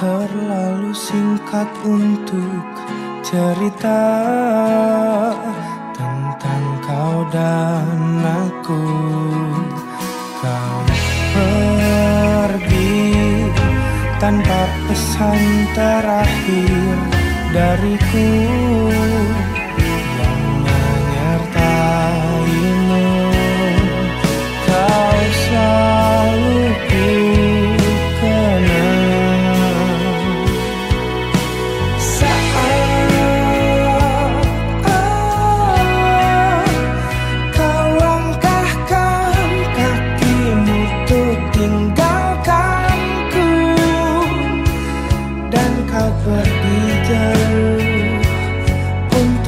terlalu singkat untuk cerita dan aku. Kau pergi tanpa pesan terakhir dariku.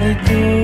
to do